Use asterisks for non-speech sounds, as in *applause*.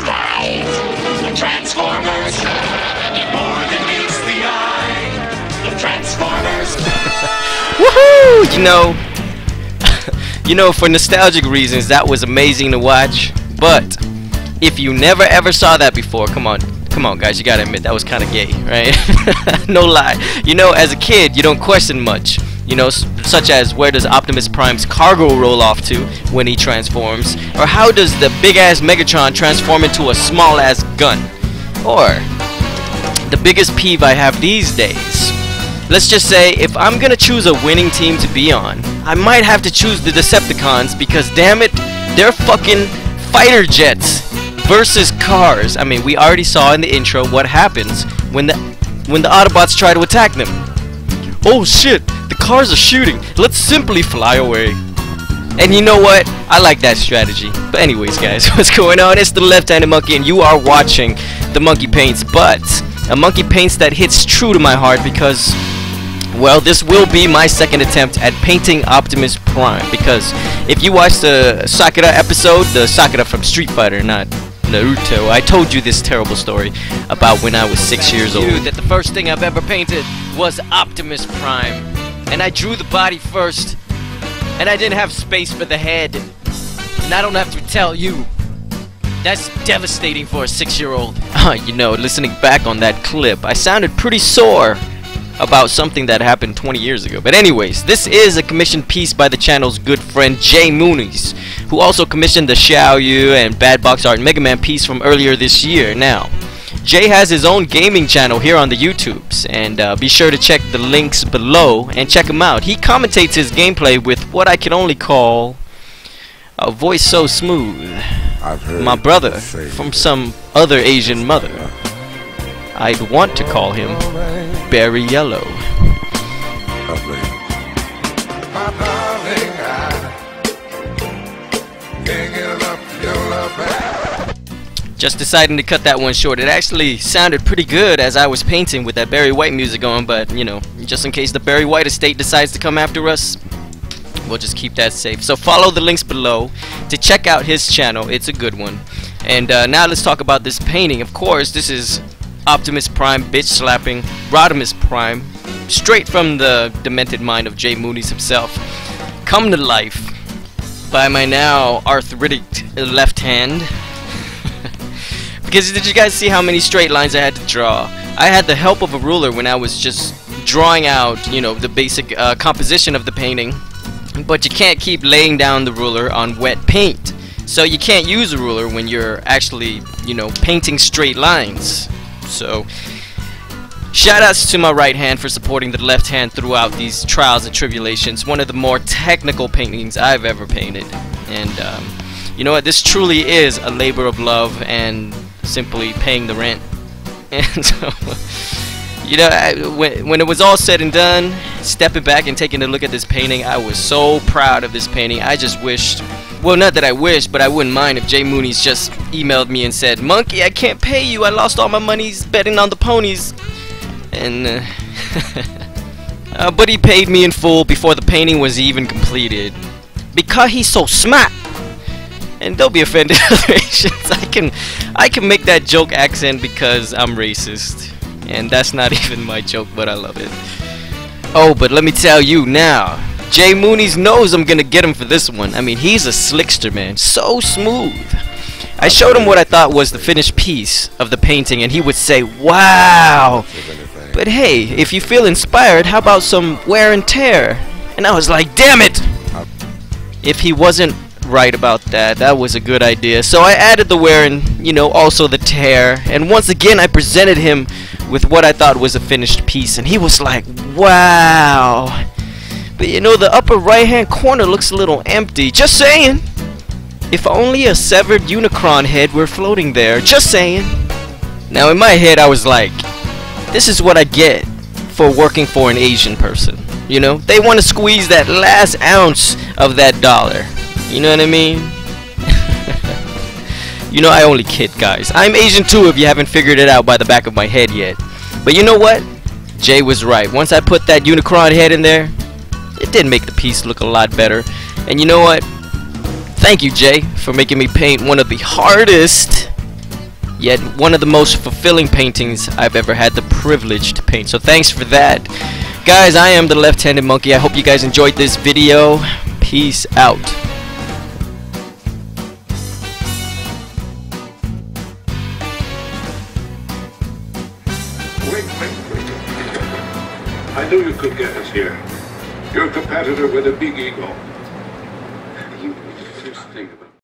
The Transformers. More than meets the eye. The Transformers. Woohoo! You know, *laughs* you know, for nostalgic reasons, that was amazing to watch. But if you never ever saw that before, come on, come on, guys, you gotta admit that was kind of gay, right? *laughs* no lie. You know, as a kid, you don't question much. You know, such as where does Optimus Prime's cargo roll off to when he transforms, or how does the big ass Megatron transform into a small ass gun, or the biggest peeve I have these days. Let's just say if I'm gonna choose a winning team to be on, I might have to choose the Decepticons because damn it, they're fucking fighter jets versus cars. I mean, we already saw in the intro what happens when the when the Autobots try to attack them. Oh shit, the cars are shooting. Let's simply fly away. And you know what? I like that strategy. But anyways, guys, *laughs* what's going on? It's the left-handed monkey, and you are watching the Monkey Paints. But a Monkey Paints that hits true to my heart because, well, this will be my second attempt at painting Optimus Prime. Because if you watch the Sakura episode, the Sakura from Street Fighter, not Naruto, I told you this terrible story about when I was six years old. That the first thing I've ever painted was Optimus Prime, and I drew the body first. And I didn't have space for the head. And I don't have to tell you. That's devastating for a six year old. *laughs* Ah, you know, listening back on that clip, I sounded pretty sore about something that happened 20 years ago. But, anyways, this is a commissioned piece by the channel's good friend Jay Moonies, who also commissioned the Xiao Yu and Bad Box Art Mega Man piece from earlier this year. Now, Jay has his own gaming channel here on the YouTubes, and uh, be sure to check the links below and check him out. He commentates his gameplay with what I can only call a voice so smooth. I've heard My brother from some other Asian mother. I'd want to call him Barry Yellow. Just deciding to cut that one short. It actually sounded pretty good as I was painting with that Barry White music on, but you know, just in case the Barry White estate decides to come after us, we'll just keep that safe. So follow the links below to check out his channel. It's a good one. And uh, now let's talk about this painting. Of course, this is Optimus Prime bitch slapping Rodimus Prime, straight from the demented mind of Jay Moonies himself, come to life by my now arthritic left hand. Because did you guys see how many straight lines I had to draw? I had the help of a ruler when I was just drawing out, you know, the basic uh, composition of the painting. But you can't keep laying down the ruler on wet paint. So you can't use a ruler when you're actually, you know, painting straight lines. So Shoutouts to my right hand for supporting the left hand throughout these trials and tribulations. One of the more technical paintings I've ever painted. And um, you know what? This truly is a labor of love and simply paying the rent. *laughs* And so, you know, I, when, when it was all said and done, stepping back and taking a look at this painting, I was so proud of this painting. I just wished, well, not that I wished, but I wouldn't mind if Jay Moonies just emailed me and said, Monkey, I can't pay you. I lost all my monies betting on the ponies and uh, *laughs* uh, but he paid me in full before the painting was even completed because he's so smart and don't be offended *laughs* Asians. I can I can make that joke accent because I'm racist. And that's not *laughs* even my joke but I love it. Oh but let me tell you now. Jay Moonies knows I'm gonna get him for this one. I mean he's a slickster man. So smooth. I showed him what I thought was the finished piece of the painting and he would say wow. But hey, if you feel inspired, how about some wear and tear? And I was like, damn it! If he wasn't right about that, that was a good idea. So I added the wear and, you know, also the tear. And once again, I presented him with what I thought was a finished piece. And he was like, wow! But you know, the upper right hand corner looks a little empty. Just saying! If only a severed Unicron head were floating there. Just saying. Now, in my head, I was like, this is what I get for working for an Asian person. You know, they want to squeeze that last ounce of that dollar. You know what I mean? *laughs* you know I only kid, guys. I'm Asian too if you haven't figured it out by the back of my head yet. But you know what? Jay was right. Once I put that Unicron head in there, it did make the piece look a lot better. And you know what? Thank you, Jay, for making me paint one of the hardest, yet one of the most fulfilling paintings I've ever had the privilege to paint. So thanks for that. Guys, I am the left-handed monkey. I hope you guys enjoyed this video. Peace out. I knew you could get us here. Your competitor with a big ego.